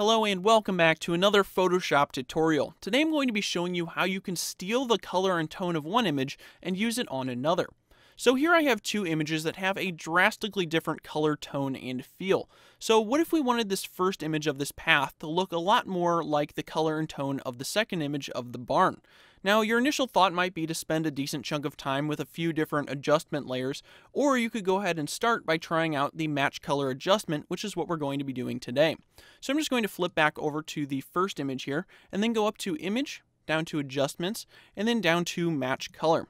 Hello and welcome back to another Photoshop tutorial. Today I'm going to be showing you how you can steal the color and tone of one image and use it on another. So here I have two images that have a drastically different color, tone, and feel. So what if we wanted this first image of this path to look a lot more like the color and tone of the second image of the barn? Now, your initial thought might be to spend a decent chunk of time with a few different adjustment layers, or you could go ahead and start by trying out the match color adjustment, which is what we're going to be doing today. So I'm just going to flip back over to the first image here, and then go up to Image, down to Adjustments, and then down to Match Color.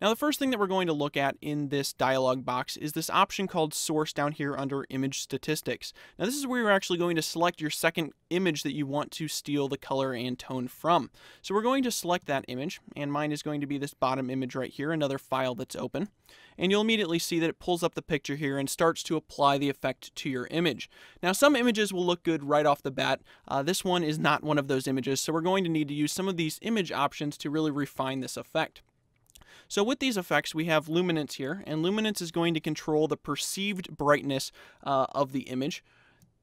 Now the first thing that we're going to look at in this dialog box is this option called source down here under image statistics. Now this is where you're actually going to select your second image that you want to steal the color and tone from. So we're going to select that image and mine is going to be this bottom image right here, another file that's open. And you'll immediately see that it pulls up the picture here and starts to apply the effect to your image. Now some images will look good right off the bat. Uh, this one is not one of those images, so we're going to need to use some of these image options to really refine this effect. So with these effects, we have luminance here, and luminance is going to control the perceived brightness uh, of the image.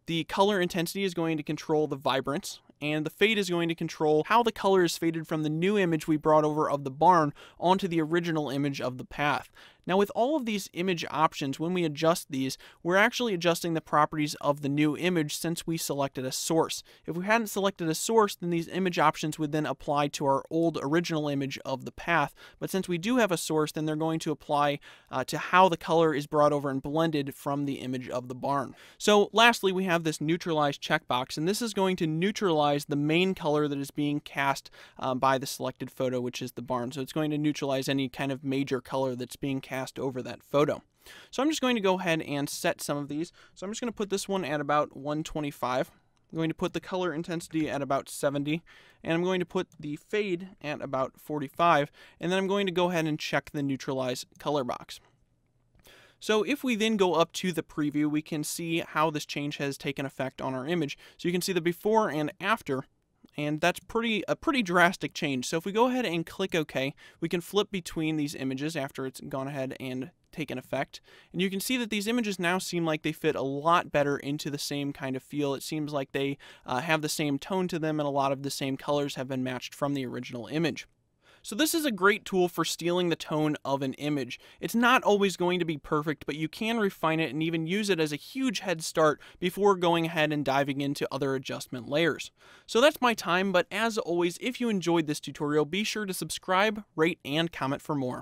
The color intensity is going to control the vibrance, and the fade is going to control how the color is faded from the new image we brought over of the barn onto the original image of the path. Now with all of these image options, when we adjust these, we're actually adjusting the properties of the new image since we selected a source. If we hadn't selected a source, then these image options would then apply to our old original image of the path. But since we do have a source, then they're going to apply uh, to how the color is brought over and blended from the image of the barn. So lastly, we have this neutralize checkbox, and this is going to neutralize the main color that is being cast um, by the selected photo, which is the barn. So it's going to neutralize any kind of major color that's being cast cast over that photo. So I'm just going to go ahead and set some of these. So I'm just going to put this one at about 125. I'm going to put the color intensity at about 70, and I'm going to put the fade at about 45, and then I'm going to go ahead and check the neutralize color box. So if we then go up to the preview, we can see how this change has taken effect on our image. So you can see the before and after and that's pretty a pretty drastic change. So if we go ahead and click OK, we can flip between these images after it's gone ahead and taken effect. And you can see that these images now seem like they fit a lot better into the same kind of feel. It seems like they uh, have the same tone to them and a lot of the same colors have been matched from the original image. So this is a great tool for stealing the tone of an image. It's not always going to be perfect, but you can refine it and even use it as a huge head start before going ahead and diving into other adjustment layers. So that's my time, but as always, if you enjoyed this tutorial, be sure to subscribe, rate, and comment for more.